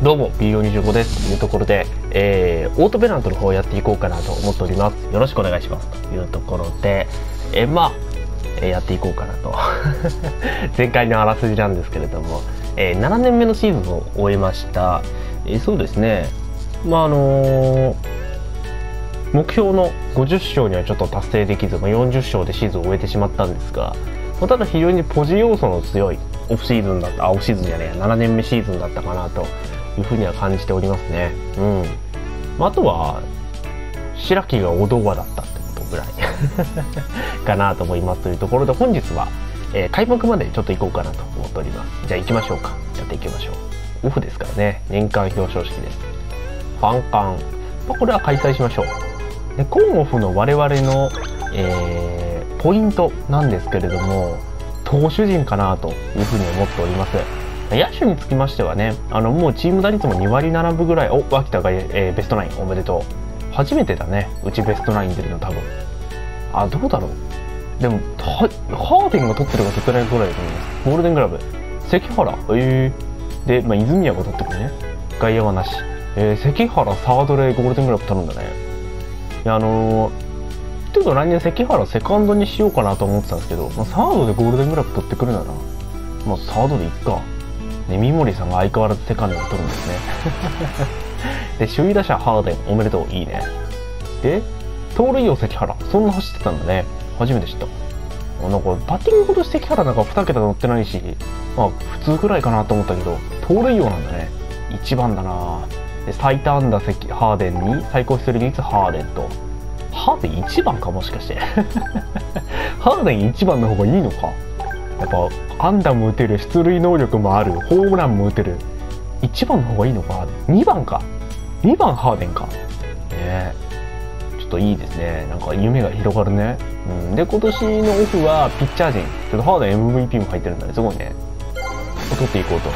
どうも B425 です。というところで、えー、オートペナントの方をやっていこうかなと思っております。よろしくお願いします。というところで、えー、まあ、えー、やっていこうかなと。前回のあらすじなんですけれども、えー、7年目のシーズンを終えました、えー、そうですね。まああの、目標の50勝にはちょっと達成できず、まあ、40勝でシーズンを終えてしまったんですが、まあ、ただ非常にポジ要素の強いオフシーズンだったあオフシーズンじゃねえ7年目シーズンだったかなというふうには感じておりますね。うん。まあ、あとは、白木がお堂話だったってことぐらい かなと思いますというところで本日は、えー、開幕までちょっと行こうかなと思っております。じゃあ行きましょうか。やっていきましょう。オフですからね。年間表彰式です。ファンカン。まあ、これは開催しましょう。で、コンオフの我々の、えー、ポイントなんですけれども、投手陣かなというふうに思っております。野手につきましてはね、あのもうチーム打率も2割7分ぐらい、お脇田が、えー、ベストナインおめでとう。初めてだね、うちベストナイン出るの多分。あ、どうだろう。でも、ハーデンが取ってるか取ってないぐらいだと思います。ゴールデングラブ。関原、えー、で、まあ、泉谷が取ってくるね。外野はなし。えー、関原サードでゴールデングラブ取るんだね。いや、あのーちょっと来年関原セカンドにしようかなと思ってたんですけど、まあ、サードでゴールデングラブ取ってくるなら、まあ、サードでいっか。ね、三森さんが相変わらずセカンドに取るんですね。で、首位打者ハーデン、おめでとう、いいね。で、盗塁王関原、そんな走ってたんだね。初めて知った。なんか、バッティングほど関原なんか2桁乗ってないし、まあ、普通くらいかなと思ったけど、盗塁王なんだね。1番だなで、最多安打関ハーデンに、最高出塁率ハーデンと。ハーデン1番かもしかして。ハーデン1番の方がいいのかやっぱ安打も打てる出塁能力もあるホームランも打てる。1番の方がいいのか？2番か？2番ハーデンか？ねちょっといいですね。なんか夢が広がるね、うん、で今年のオフはピッチャー陣。ちょっとハーデン MVP も入ってるんだね。すごいね。取っていこうと。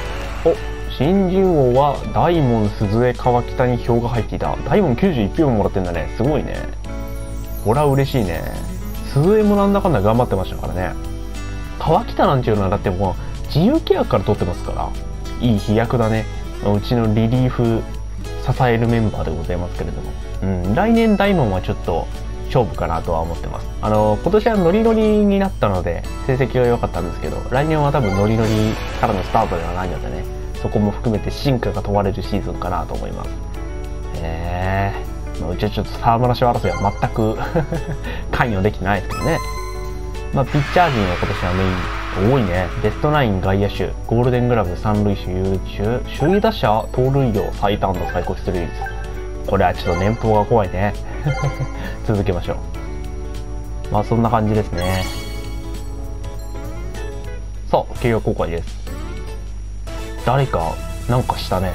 お新人王は大門鈴江川北に票が入っていた。大門91票ももらってんだね。すごいね。これは嬉しいね。鈴江もなんだかんだ頑張ってましたからね。川北なんていうのはだってもう自由契約から取ってますから。いい飛躍だね。うちのリリーフ支えるメンバーでございますけれども、うん、来年大門はちょっと勝負かなとは思ってます。あの今年はノリノリになったので成績は良かったんですけど来年は多分ノリノリからのスタートではないのでねそこも含めて進化が問われるシーズンかなと思います。えー、うちはちょっと沢村賞争いは全く 関与できてないですけどね。まあ、ピッチャー陣は今年はメイン多いね。ベストナイン外野手、ゴールデングラブ三塁手、優秀、首位打者、盗塁王、最短度、最高出塁率。これはちょっと年俸が怖いね。続けましょう。まあそんな感じですね。さあ、契約公開です。誰か、なんかしたね。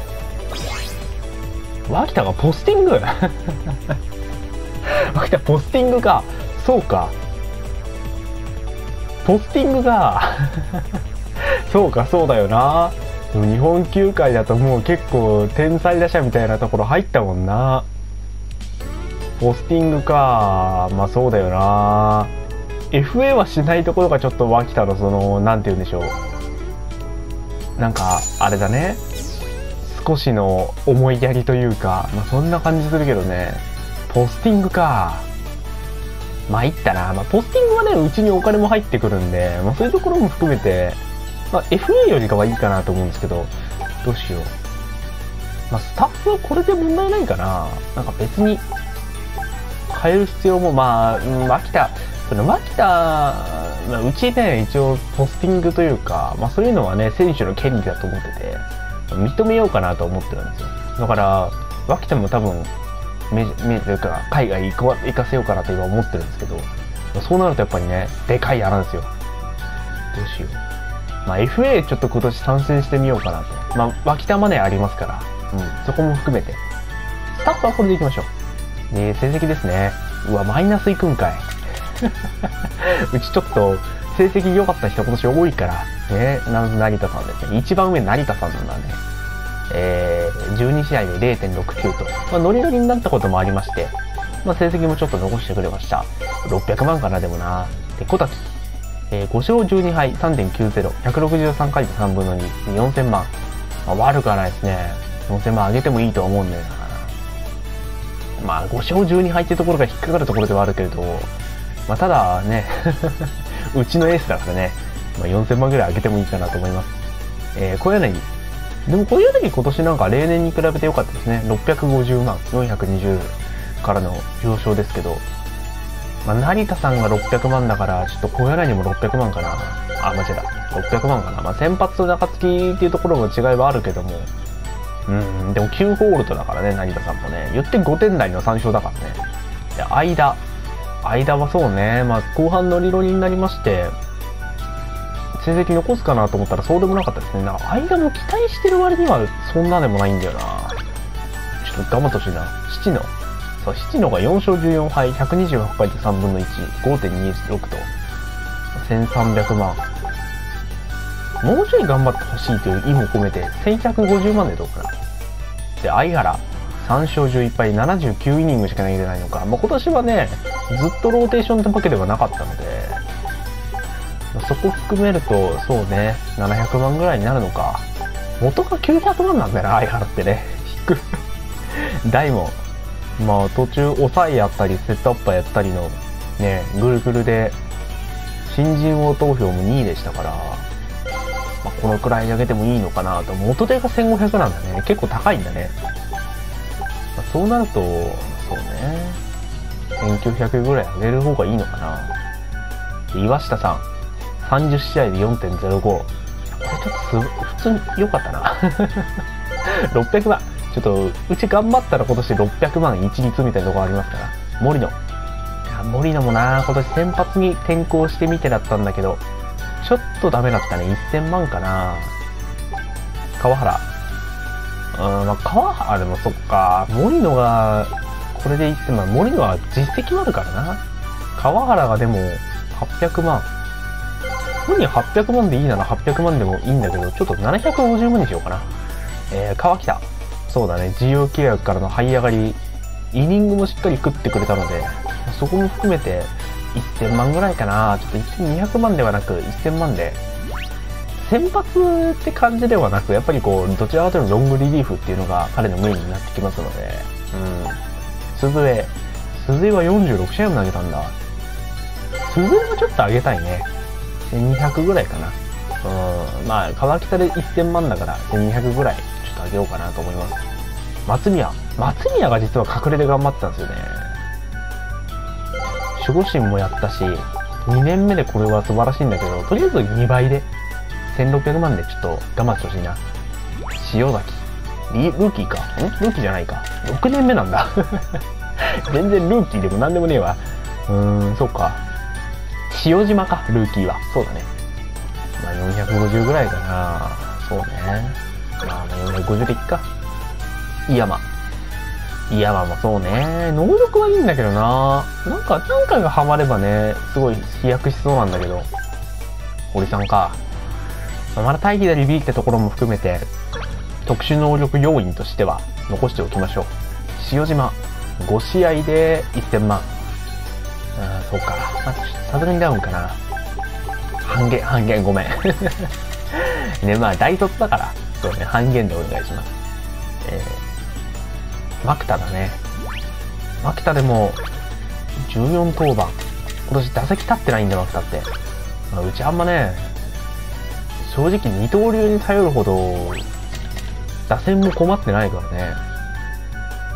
脇田がポスティング？脇田ポスティングか。そうか。ポスティングがそうかそうだよな。でも日本球界だともう結構天才打者みたいなところ入ったもんな。ポスティングか。まあそうだよな。FA はしないところがちょっと脇田のその何て言うんでしょう。なんかあれだね。少しの思いやりというか、まあ、そんな感じするけどね。ポスティングか。参ったな。まあ、ポスティングはね、うちにお金も入ってくるんで、まあ、そういうところも含めて、まあ、FA よりかはいいかなと思うんですけど、どうしよう。まあ、スタッフはこれで問題ないかな。なんか別に、変える必要も、まあ、うん、脇田、その脇田、ま、うちね、一応ポスティングというか、まあそういうのはね、選手の権利だと思ってて、認めようかなと思ってるんですよ。だから、脇田も多分、メメというか海外行こ行かせようかなと今思ってるんですけどそうなるとやっぱりねでかい穴ですよ。どうしよう。まあ FA ちょっと今年参戦してみようかなと。まあ脇田マネーありますから。うん。そこも含めて。スタッフはこれでいきましょう。で成績ですね。うわマイナスいくんかい。うちちょっと成績良かった人今年多いから。ね成田さんですね。一番上成田さんなんだね。えー、12試合で0.69と、まあ、ノリノリになったこともありまして、まあ、成績もちょっと残してくれました。600万かな、でもな。で、小滝。えー、5勝12敗3.90、163回で3分の2、4000万。まあ、悪くはないですね。4000万上げてもいいと思うんだよな。まあ、5勝12敗ってところが引っかかるところではあるけれど、まあ、ただね、うちのエースだからね、まあ、4000万ぐらい上げてもいいかなと思います。えー、小柳。でも小柳今年なんか例年に比べて良かったですね。650万、420からの表彰ですけど、まあ、成田さんが600万だから、ちょっと小柳にも600万かな。あ、間違えた。600万かな。まあ、先発と中継ぎっていうところの違いはあるけども、うん、でも9ホールドだからね、成田さんもね。言って5点台の3勝だからね。で、間。間はそうね、まあ、後半のリロになりまして、成績残すかなと思ったらそうでもなかったですね。な間も期待してる割にはそんなでもないんだよな。ちょっと頑張ってほしいな。七野。そう、七野が4勝14敗、128敗と3分の1、5.26と、1300万。もうちょい頑張ってほしいという意味を込めて、1150万でどうかな。で、相原、3勝11敗、79イニングしか投げてないのか。まあ、今年はね、ずっとローテーションってわけではなかったので、そこ含めると、そうね、700万ぐらいになるのか。元が900万なんだよな、相原ってね。引く。大も、まあ途中抑えやったり、セットアッパーやったりの、ね、ぐるぐるで、新人王投票も2位でしたから、まあ、このくらい上げてもいいのかなと。元手が1500なんだね。結構高いんだね。まあ、そうなると、そうね。1900ぐらい上げる方がいいのかな。岩下さん、30試合で4.05。これちょっと普通に良かったな。600万。ちょっと、うち頑張ったら今年600万一律みたいなとこありますから。森野。森野もな、今年先発に転向してみてだったんだけど、ちょっとダメだったね。1000万かな。川原。うん、まあ、川原でもそっか。森野が、これで1000万。森野は実績もあるからな。川原がでも、800万。森野800万でいいなら800万でもいいんだけど、ちょっと750万にしようかな。えー、川北。そうだね。自由契約からの這い上がり、イニングもしっかり食ってくれたので、そこも含めて、1000万ぐらいかな。ちょっと1200万ではなく1000万で。先発って感じではなく、やっぱりこう、どちらかというとロングリリーフっていうのが彼のメインになってきますので、うん。鈴江。鈴江は46試合も投げたんだ。鈴江はちょっと上げたいね。1200ぐらいかな。うん。まあ、川北で1000万だから1200ぐらいちょっと上げようかなと思います。松宮。松宮が実は隠れで頑張ってたんですよね。守護神もやったし、2年目でこれは素晴らしいんだけど、とりあえず2倍で、1600万でちょっと我慢してほしいな。塩崎。ルーキーか？ん？ルーキーじゃないか。6年目なんだ。全然ルーキーでも何でもねえわ。うーん、そっか。塩島か、ルーキーは。そうだね。まあ450ぐらいかな。そうね。まあ450でいっか。井山。いや、まあまあそうね。能力はいいんだけどな。なんか、なんかがハマればね、すごい飛躍しそうなんだけど。堀さんか。まだ大気でリビーってところも含めて、特殊能力要因としては残しておきましょう。塩島、5試合で1000万。あそうか。まあ、さすがにダウンかな。半減、半減ごめん。ね、まあ大卒だから、そうね、半減でお願いします。えー牧田だね。牧田でも、14登板。今年打席立ってないんだ、牧田って。まあ、うちあんまね、正直二刀流に頼るほど、打線も困ってないからね。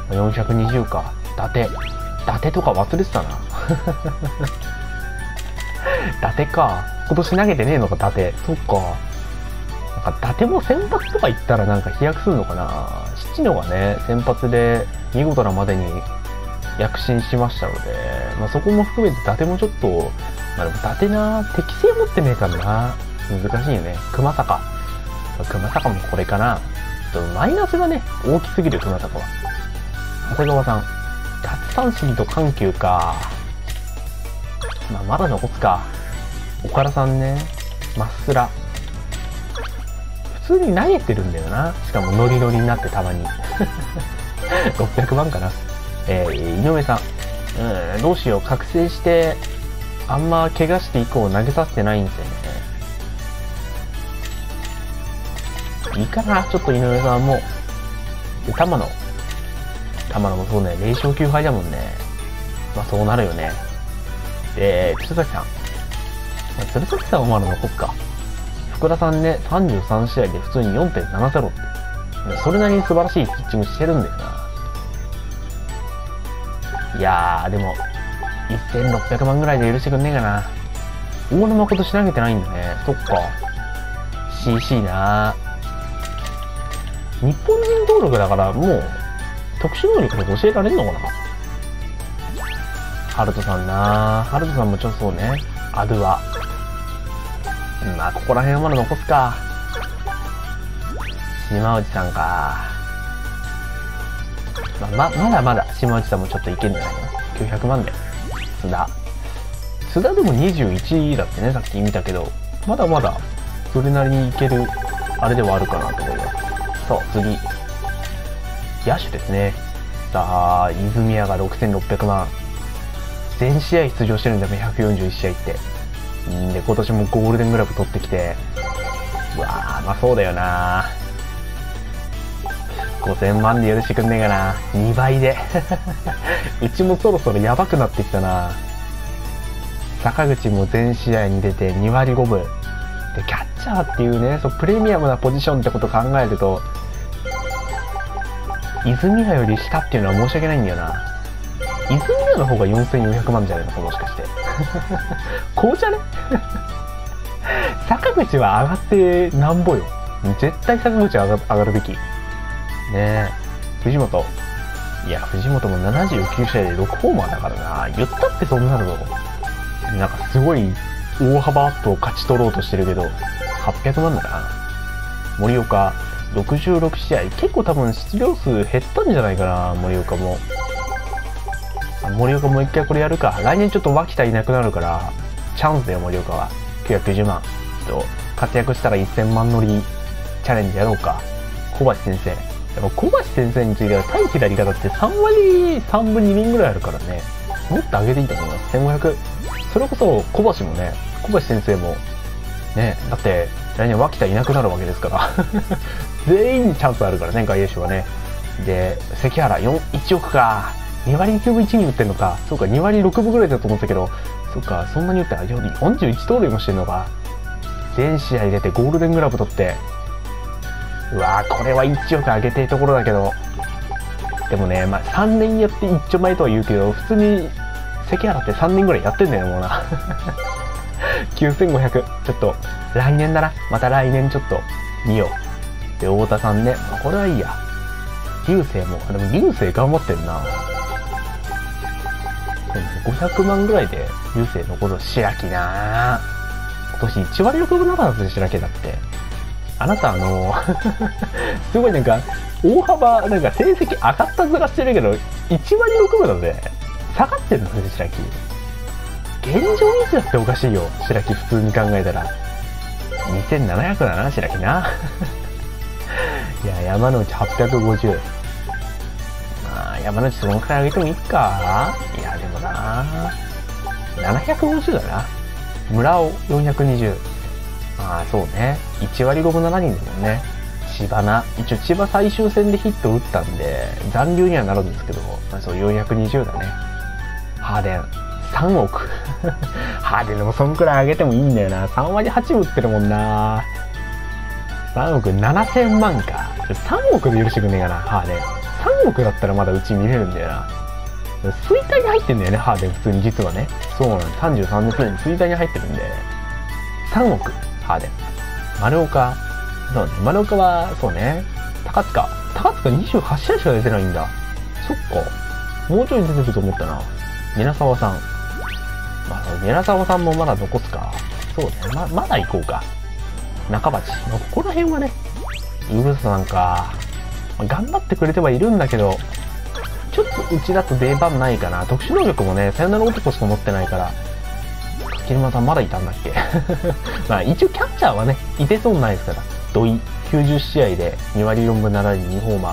420か。伊達。伊達とか忘れてたな。伊達か。今年投げてねえのか、伊達。そっか。なんか、伊達も先発とか行ったらなんか飛躍するのかな七野がね、先発で見事なまでに躍進しましたので、まあ、そこも含めて伊達もちょっと、まあ、でも伊達な、適性持ってねえからな。難しいよね。熊坂。熊坂もこれかな。ちょっとマイナスがね、大きすぎる熊坂は。長谷川さん。奪三振と緩急か。まあ、まだ残すか。岡田さんね。まっすら。普通に投げてるんだよな。しかもノリノリになってたまに。600万かな。えー、井上さん。うん、どうしよう。覚醒して、あんま怪我して以降投げさせてないんですよね。いいかな、ちょっと井上さんも。で、玉野。玉野もそうね、0勝9敗だもんね。まあそうなるよね。で、鶴崎さん。鶴崎さんはまだ残すか。福田さんね、33試合で普通に4.70って。それなりに素晴らしいピッチングしてるんだよな。いやー、でも、1600万ぐらいで許してくんねえかな。大野誠し投げてないんだね。そっか。CC な日本人登録だからもう、特殊能力で教えられんのかなハルトさんなハルトさんもちょっとそうね。アドゥア。まあ、ここら辺はまだ残すか。島内さんか。まあ、ま、まだまだ島内さんもちょっといけんじゃないの ?900 万で。津田。津田でも21だってね、さっき見たけど、まだまだ、それなりにいける、あれではあるかなと思います。そう、次。野手ですね。さあ、泉谷が6600万。全試合出場してるんだよね、141試合って。んで、今年もゴールデングラブ取ってきて。うわー、まあそうだよな5000万で許してくんねえかな。2倍で。うちもそろそろやばくなってきたな。坂口も全試合に出て2割5分。で、キャッチャーっていうね、そうプレミアムなポジションってこと考えると、泉谷より下っていうのは申し訳ないんだよな。泉谷の方が4400万じゃないのか、もしかして。こうじゃね？坂口は上がってなんぼよ？絶対坂口は上が上がるべき。ねえ。藤本。いや、藤本も79試合で6ホーマーだからな。言ったってそんなの。なんかすごい大幅アップを勝ち取ろうとしてるけど、800万だな。森岡、66試合。結構多分出場数減ったんじゃないかな、森岡も。森岡もう一回これやるか。来年ちょっと脇田いなくなるから、チャンスだよ、森岡は。990万。ちょっと、活躍したら1000万乗りチャレンジやろうか。小橋先生。やっぱ小橋先生については対左肩って3割3分2厘ぐらいあるからね。もっと上げていいと思います。1500。それこそ小橋もね、小橋先生も、ね、だって来年脇田いなくなるわけですから 全員にチャンスあるからね、外野手はね。で、関原4、1億か。2割9分1厘打ってんのか。そうか、2割6分ぐらいだと思ったけど、そっか、そんなに打ったら41盗塁もしてんのか。全試合出てゴールデングラブ取って。うわーこれは1億上げていところだけど。でもね、まあ、3年やって一丁前とは言うけど、普通に関原って3年ぐらいやってんだよ、もうな。9500。ちょっと、来年だな。また来年ちょっと、見よう。で、太田さんね。まこれはいいや。流星も、でも流星頑張ってんな。500万ぐらいで流星残る白木な今年1割6分なかったです白木だって。あなたあの すごいなんか、大幅、なんか成績上がったずらしてるけど、1割6分なので、下がってるのね、白木。現状維持だっておかしいよ、白木普通に考えたら。2700だな、白木な。いや、山之内850。山之内そのくらい上げてもいいかいや、でもな750だな。村尾420。まあ、そうね。1割5分7人だもんね。千葉な。一応千葉最終戦でヒット打ったんで、残留にはなるんですけど、まあ、そう420だね。ハーデン。3億。ハーデンでもそんくらい上げてもいいんだよな。3割8分打ってるもんな。3億7000万か。3億で許してくんねえかな、ハーデン。3億だったらまだうち見れるんだよな。衰退に入ってんだよね、ハーデン普通に実はね。そうなの、33年すでに衰退に入ってるんで。3億、ハーデン。丸岡。そうね、丸岡は、そうね。高塚。高塚28試合しか出てないんだ。そっか。もうちょい出てると思ったな。皆沢さん。まあ、皆沢さんもまだ残すか。そうね。ま、まだ行こうか。中鉢。まあ、ここら辺はね、ウルスなんか、まあ、頑張ってくれてはいるんだけど、ちょっとうちだと出番ないかな。特殊能力もね、さよなら男しか持ってないから。柿沼さんまだいたんだっけ？まあ一応キャッチャーはね、いてそうないですから。土井、90試合で2割4分7厘2ホーマ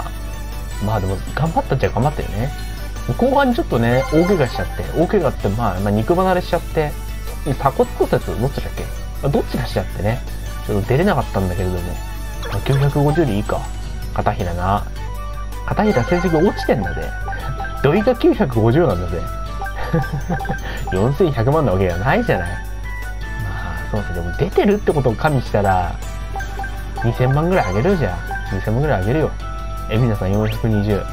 ー。まあでも頑張ったっちゃ頑張ったよね。後半ちょっとね、大怪我しちゃって、大怪我ってまあ、まあ、肉離れしちゃって、鎖骨骨折どっちだっけ？どっちかしちゃってね、ちょっと出れなかったんだけれども、まあ、950でいいか。片平な。片平成績落ちてんだぜ。土井が950なんだぜ。4100万なわけじゃないじゃない。まあ、そうですね。でも出てるってことを加味したら、2000万ぐらいあげるじゃん。2000万ぐらいあげるよ。海老名さん420。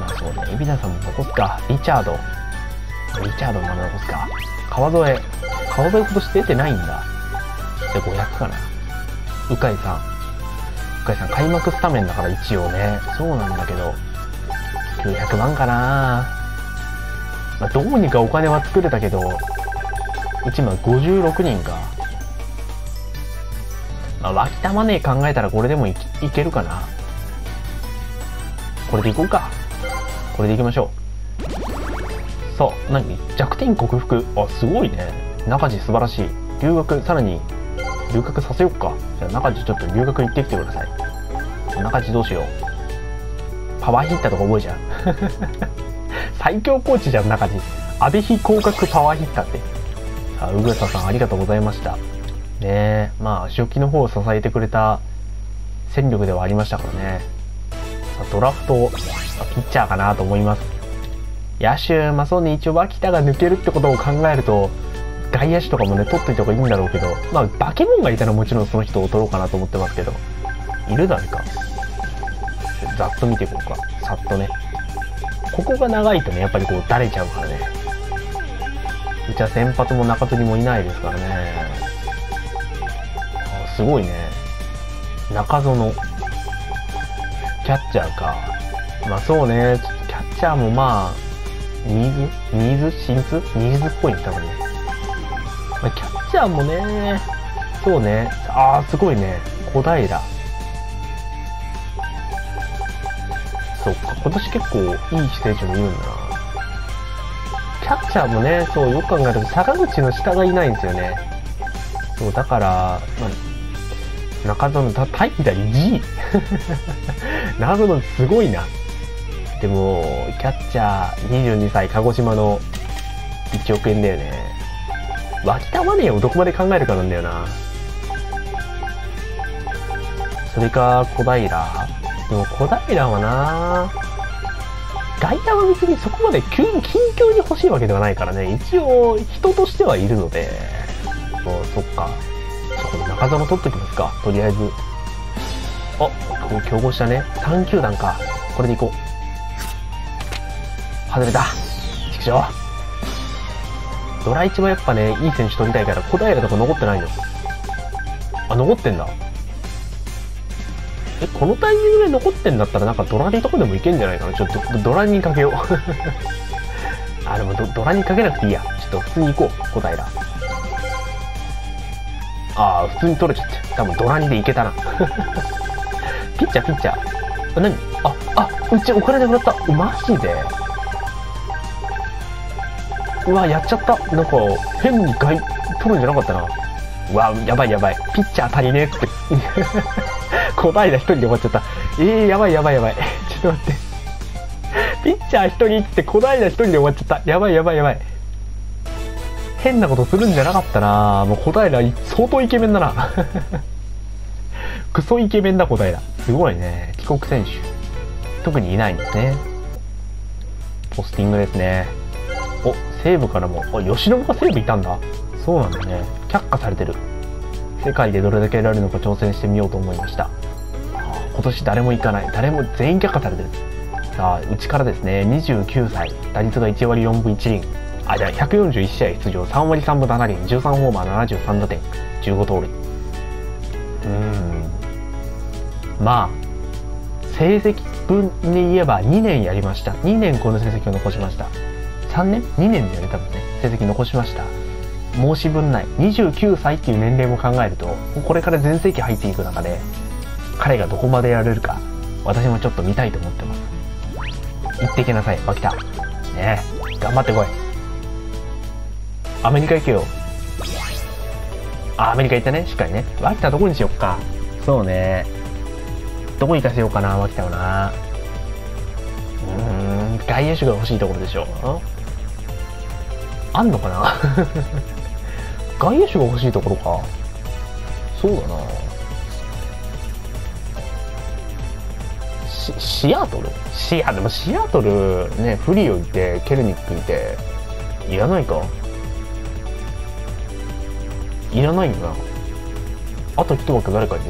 まあそうね。海老名さんも残すか。リチャード。リチャードもまだ残すか。川添。川添今年出てないんだ。じゃあ500かな。鵜飼さん。さん開幕スタメンだから一応ね。そうなんだけど。900万かなまあ、どうにかお金は作れたけど、うち今56人か。まあ、脇田マネー考えたらこれでもいいけるかな。これでいこうか。これでいきましょう。さあ、何？弱点克服。あ、すごいね。中地素晴らしい。留学、さらに、留学させよっか。じゃあ中地ちょっと留学行ってきてください。中地どうしよう。パワーヒッターとか覚えちゃう。最強コーチじゃん、中地。阿部比降格パワーヒッターって。さあ、うぐささんありがとうございました。ねえ、まあ、初期の方を支えてくれた戦力ではありましたからね。さあ、ドラフト、ピッチャーかなと思います。野手、まあそうね、一応脇田が抜けるってことを考えると、外野手とかもね、取っといた方がいいんだろうけど、まあ、バケモンがいたらもちろんその人を取ろうかなと思ってますけど、いる誰か。ざっと見ていこうか。さっとね。ここが長いとね、やっぱりこう、だれちゃうからね。うちは先発も中継ぎもいないですからね。すごいね。中園。キャッチャーか。まあそうね、キャッチャーもまあ、ニーズニーズシーズニーズっぽいん多分ね。まあ、キャッチャーもね、そうね。ああ、すごいね。小平。そうか、今年結構いい成長もいるんだな。キャッチャーもね、そう、よく考えると坂口の下がいないんですよね。そう、だから、まあ、中園た、タイだ G? 中園すごいな。でも、キャッチャー22歳、鹿児島の1億円だよね。脇田マネーをどこまで考えるかなんだよな。それか、小平。でも小平はな外野は別にそこまで急に近況に欲しいわけではないからね、一応人としてはいるので、もうそっか。そこで中澤も取っときますか、とりあえず。あ、こう競合したね。3球団か。これでいこう。外れた。畜生。ドラ1はやっぱね、いい選手取りたいから、小平とか残ってないの。あ、残ってんだ。え、このタイミングで残ってんだったらなんかドラリとかでもいけんじゃないかな。ちょっとドラにかけよう。あ、でもドドラにかけなくていいや。ちょっと普通に行こう、小平。ああ、普通に取れちゃって。多分ドラにでいけたな。ピッチャー、ピッチャー。あ、何？あ、あ、うちお金なくなった。マジで？うわ、やっちゃった。なんか、変に外、取るんじゃなかったな。うわ、やばいやばい。ピッチャー足りねえって。小平一人で終わっちゃった。えー、やばいやばいやばい。ちょっと待って。ピッチャー一人って小平一人で終わっちゃった。やばいやばいやばい。変なことするんじゃなかったなもう小平相当イケメンだな。クソイケメンだ小平。すごいね。帰国選手。特にいないんですね。ポスティングですね。お、西武からも。あ、吉野が西武いたんだ。そうなんだね。却下されてる。世界でどれだけ得られるのか挑戦してみようと思いました。今年誰も行かない。誰も全員却下されてる。さあ、うちからですね、29歳、打率が1割4分1厘。あ、じゃあ141試合出場、3割3分7厘、13ホーマー73打点、15盗塁。うーん。まあ、成績分に言えば2年やりました。2年この成績を残しました。3年 ?2 年でやれたんですね。成績残しました。申し分ない。29歳っていう年齢も考えるとこれから全盛期入っていく中で彼がどこまでやれるか私もちょっと見たいと思ってます。行ってきなさい脇田ね。え頑張ってこい。アメリカ行けよ。あアメリカ行ったね。しっかりね。脇田どこにしよっか。そうね。どこ行かせようかな脇田はな。うーん外野手が欲しいところでしょあんのかな？外野手が欲しいところか。そうだな。シシアトル？シアでもシアトルねフリオいてケルニックいていらないか？いらないよな。あと一枠誰かいる？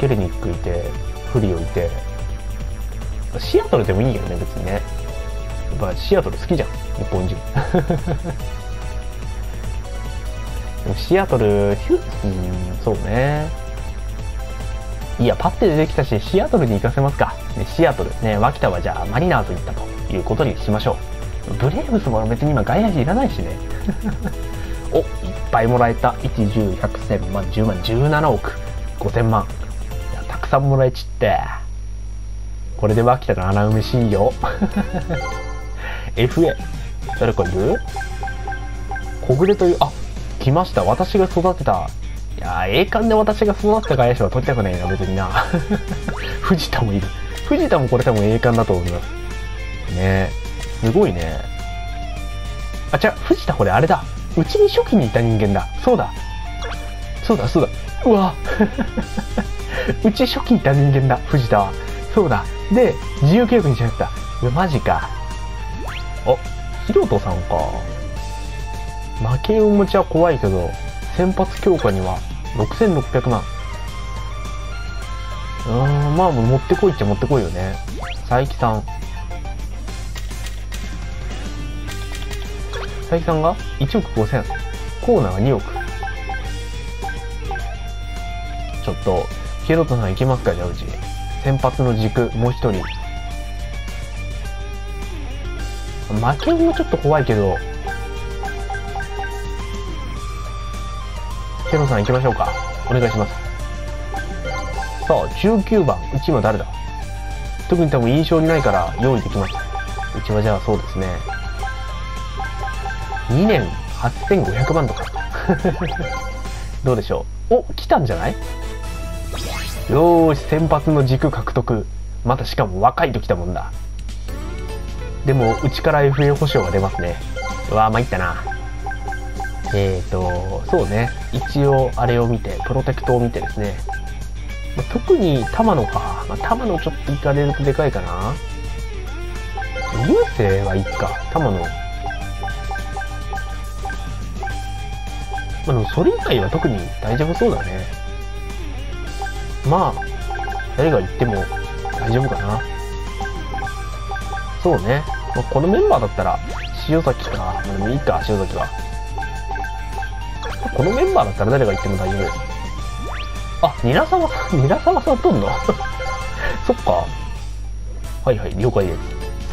ケルニックいてフリオいて。シアトルでもいいよね別にね。やっぱシアトル好きじゃん。日本人 シアトルヒュうんそうね。いやパッて出てきたしシアトルに行かせますか、ね、シアトル。ね脇田はじゃあマリナーズに行ったということにしましょう。ブレーブスも別に今外野手いらないしね。おいっぱいもらえた。1 1 0 1 0 0 1000万10万17億5000万。たくさんもらえちって。これで脇田の穴埋めしいよ FA 誰かいる？小暮というあ来ました。私が育てた。いや栄冠で私が育てた外野手は取りたくないな別にな。藤田もいる。藤田もこれ多分栄冠だと思います。ね。すごいね。あ違う藤田これあれだ。うちに初期にいた人間だ。そうだ。そうだそうだ。うわ。うち初期にいた人間だ藤田は。そうだ。で自由契約にしましたうわマジか。あヒロトさんか。負けを持ちは怖いけど先発強化には6600万。うーんまあ持ってこいっちゃ持ってこいよね。佐伯さん。佐伯さんが1億5000コーナーが2億。ちょっとヒロトさん行きますかじゃあうち先発の軸もう一人。負けもちょっと怖いけどケロさん行きましょうか。お願いします。さあ19番。うちは誰だ？特に多分印象にないから用意できます。うちはじゃあそうですね。2年。8500万とか。どうでしょう？お来たんじゃない？よーし先発の軸獲得。またしかも若いと来たもんだ。でもうちから FA 保証が出ますね。うわー参ったな。えーとそうね。一応あれを見てプロテクトを見てですね、まあ、特に玉野か、まあ、玉野ちょっと行かれるとでかいかな。流星はいいか。玉野まあ、でもそれ以外は特に大丈夫そうだね。まあ誰が言っても大丈夫かな。そうね、まあ、このメンバーだったら塩崎か、でもいいか塩崎は。このメンバーだったら誰が言っても大丈夫。ですあ韮沢さん韮沢さんとんの？そっか。はいはい了解です。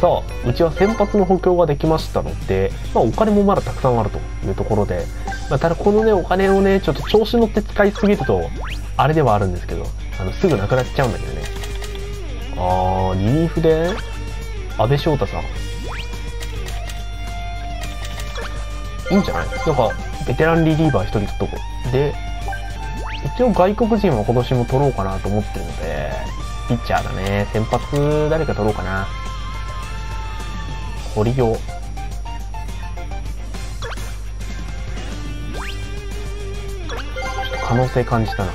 さあうちは先発の補強ができましたので、まあ、お金もまだたくさんあるというところで、まあ、ただこのねお金をねちょっと調子乗って使いすぎるとあれではあるんですけどあのすぐなくなっちゃうんだけどね。あーリリーフで？阿部翔太さん。いいんじゃない？なんかベテランリリーバー1人とこで一応外国人は今年も取ろうかなと思ってるのでピッチャーだね。先発誰か取ろうかな。堀尾。可能性感じたな。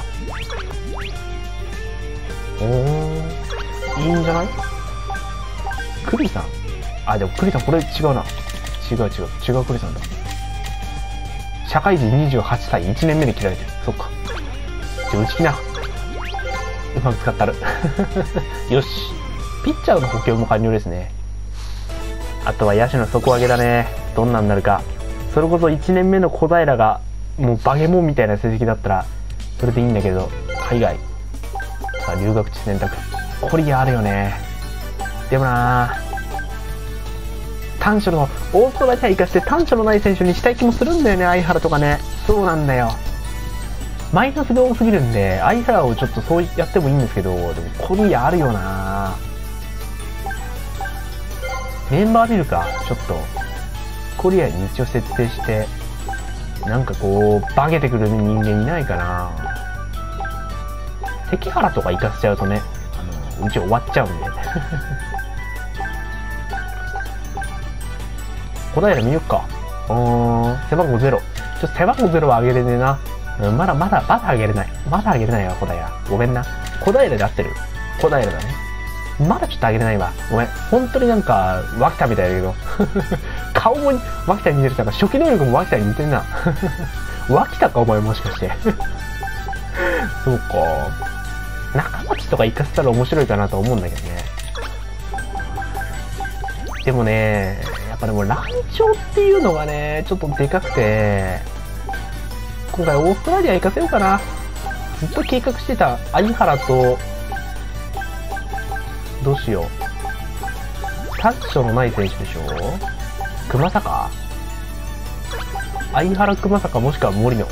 おー。いいんじゃない？クリさん？あでもクリさんこれ違うな。違う違う。違うクリさんだ。社会人28歳1年目で切られてる。そっか。じゃあ内気な。うまく使ったる。よし。ピッチャーの補強も完了ですね。あとは野手の底上げだね。どんなになるか。それこそ1年目の小平がもうバゲモンみたいな成績だったらそれでいいんだけど。海外。さあ留学地選択。コリアあるよね。でもな短所のオーストラリア生かして短所のない選手にしたい気もするんだよね相原とかね。そうなんだよ。マイナスが多すぎるんで相原をちょっとそうやってもいいんですけどでもコリアあるよな。メンバー見るかちょっと。コリアに一応設定してなんかこう化けてくる人間いないかな。関原とか行かせちゃうとねうち終わっちゃうんで小平見よっかうーん背番号0ちょっと背番号0は上げれねえな、うん、まだまだまだ上げれないまだ上げれないわ小平ごめんな小平で合ってる小平だねまだちょっとあげれないわ。ごめん。本当になんか、脇田みたいだけど。顔も脇田に似てるか、初期能力も脇田に似てんな。脇田か、お前もしかして。そうか。中町とか行かせたら面白いかなと思うんだけどね。でもね、ぱでもランチョウっていうのがね、ちょっとでかくて、今回オーストラリア行かせようかな。ずっと計画してた相原と、どうしよう。タッチョのない選手でしょ熊坂？相原熊坂もしくは森野。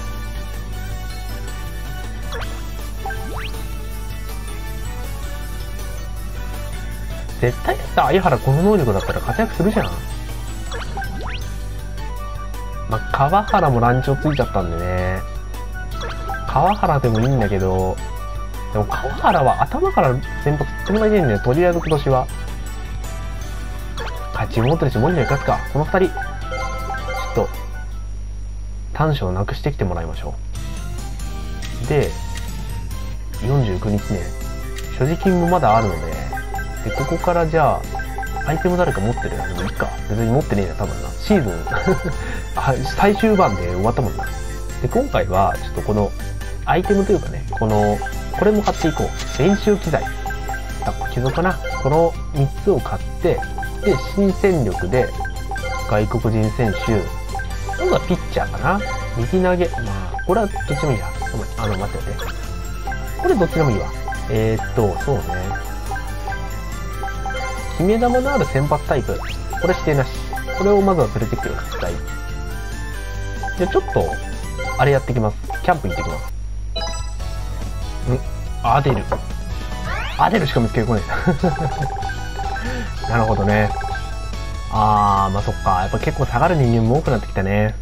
絶対さ、相原この能力だったら活躍するじゃん。まあ、川原も乱調ついちゃったんでね。川原でもいいんだけど、でも川原は頭から先発ってもらいんだよ、とりあえず今年は。勝ち持ってるし、森野行かすか。この二人、ちょっと、短所をなくしてきてもらいましょう。で、49日ね、所持金もまだあるので、で、ここからじゃあ、アイテム誰か持ってるやでもいいか。別に持ってねえな、多分な。シーズン 最終盤で終わったもんな。で、今回は、ちょっとこの、アイテムというかね、この、これも買っていこう。練習機材。あ、貴族かな。この3つを買って、で、新戦力で、外国人選手、まずはピッチャーかな。右投げ。まあ、これはどっちでもいいや。あの、待って待って。これどっちでもいいわ。えー、っと、そうね。決め球のある先発タイプ。これ指定なし。これをまずは連れてきてください。じゃちょっと、あれやってきます。キャンプ行ってきます。んアデル。アデルしか見つけてこない。なるほどね。あー、まあそっか。やっぱ結構下がる人間も多くなってきたね。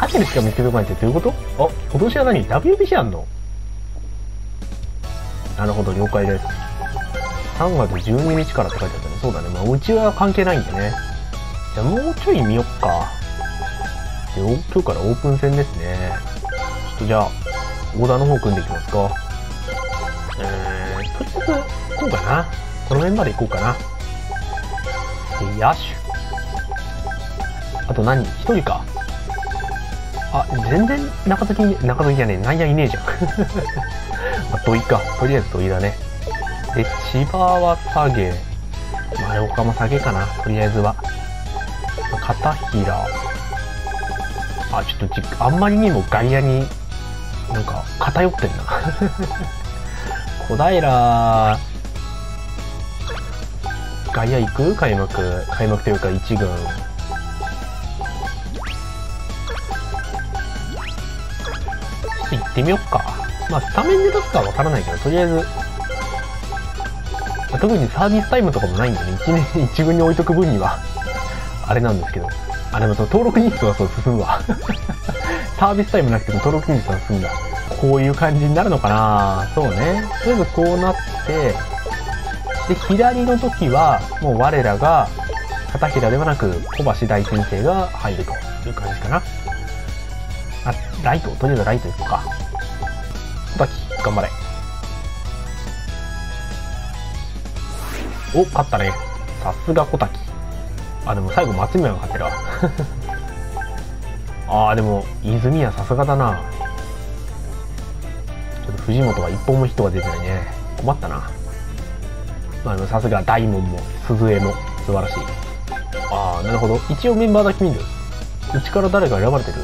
アデルしか見つけてこないってどういうこと？あ、今年は何 ?WBC あんの？なるほど、了解です。3月12日からって書いてあったね。そうだね。まあ、うちは関係ないんでね。じゃあ、もうちょい見よっか。で、今日からオープン戦ですね。ちょっとじゃあ、オーダーの方組んでいきますか。えー、とりあえず、こうかな。この辺まで行こうかな。で、野手。あと何一人か。あ、全然中崎、中崎じゃねえ、内野いねえじゃん。まあ、土井か。とりあえず土井だね。で、千葉は下げ。丸岡も下げかな、とりあえずは。片平。あ、ちょっとじ、あんまりにも外野に、なんか、偏ってんな。小平、外野行く？開幕。開幕というか1軍。行ってみよっか。まあ、スタメンで出すかはわからないけど、とりあえず、特にサービスタイムとかもないんでね、1年、一軍に置いとく分にはあれなんですけど。あ、でもその登録日数はそう進むわ サービスタイムなくても登録日数は進んだ。こういう感じになるのかなそうね。とりあえずこうなって、で、左の時は、もう我らが、片平ではなく、小橋大先生が入るという感じかな。あ、ライト、とりあえずライト行こうか。小滝、頑張れ。お、勝ったね。さすが小滝。あ、でも最後松宮が勝ってるわ。ああ、でも、泉はさすがだな。ちょっと藤本は一本も人が出てないね。困ったな。まあ、さすが大門も、鈴江も素晴らしい。ああ、なるほど。一応メンバーだけ見る。うちから誰が選ばれてる？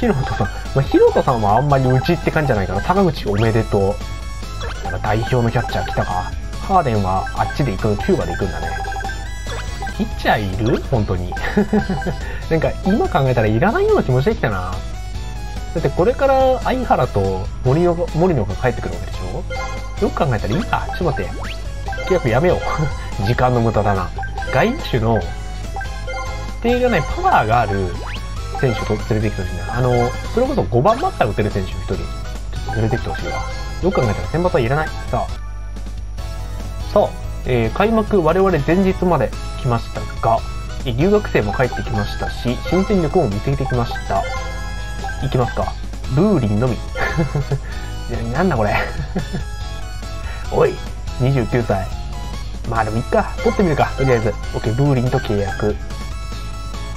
ヒロトさん。まあ、ヒロトさんはあんまりうちって感じじゃないかな。坂口おめでとう。なんか代表のキャッチャー来たか。ハーデンはあっちで行く、キューバで行くんだね。ピッチャーいる？本当に。なんか今考えたらいらないような気もしてきたな。だってこれから相原と森野森野が帰ってくるわけでしょ？よく考えたらいいか。ちょっと待って。契約やめよう。時間の無駄だな。外野手の指定がないパワーがある選手と連れてきてほしいな。あの、それこそ5番バッター打てる選手1人、ちょっと連れてきてほしいわ。よく考えたら選抜はいらない。さあ、さあ、えー、開幕我々前日まで来ましたが、留学生も帰ってきましたし、新戦力も見つけてきました。いきますか。ルーリンのみ。なんだこれ。おい、29歳。まあでもいっか。取ってみるか。とりあえず。OK、ブーリンと契約。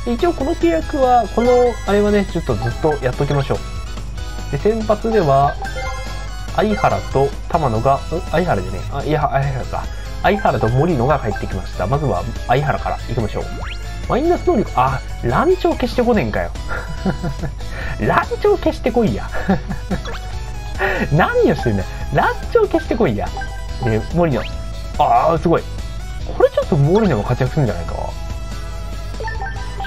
一応この契約は、この、あれはね、ちょっとずっとやっときましょう。で、先発では、相原と玉野が、ん相原でね、あ、いや、相原か。相原と森野が帰ってきました。まずは相原から行きましょう。マイナス能力、あ、乱調消してこねんかよ。乱調消してこいや。何をしてんだよ。乱調消してこいや。で、森野。ああ、すごい。これちょっと森野も活躍するんじゃないか。ちょ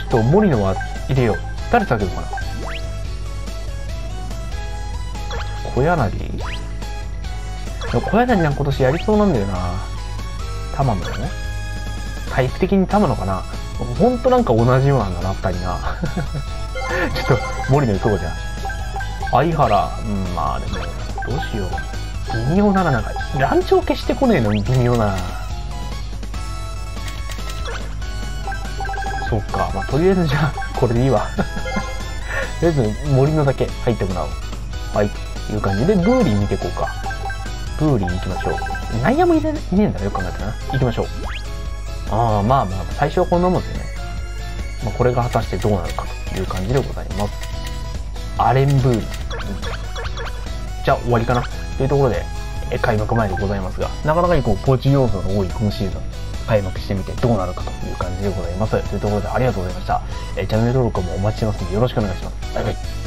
っと森野は入れよう。誰下げるかな。小柳？小柳なん今年やりそうなんだよな。玉野ね。タイプ的に玉野かな。ほんとなんか同じようなんだな、二人な。ちょっと森野行こうじゃん。相原、うん、まあでも、どうしよう。微妙ならなんか、乱調消してこねえのに微妙な。そっか、まあとりあえずじゃあ、これでいいわ。とりあえず森野だけ入ってもらおう。はい、いう感じで、ブーリー見ていこうか。ブーリー行きましょう。内野もいねえんだな、よく考えたらな。行きましょう。ああ、まあまあ、最初はこんなもんですよね。まあ、これが果たしてどうなるかという感じでございます。アレンブーリー。じゃあ終わりかな。というところで、開幕前でございますが、なかなかにこう、ポーチ要素の多い今シーズン、開幕してみてどうなるかという感じでございます。というところでありがとうございました。えチャンネル登録もお待ちしてますのでよろしくお願いします。バイバイ。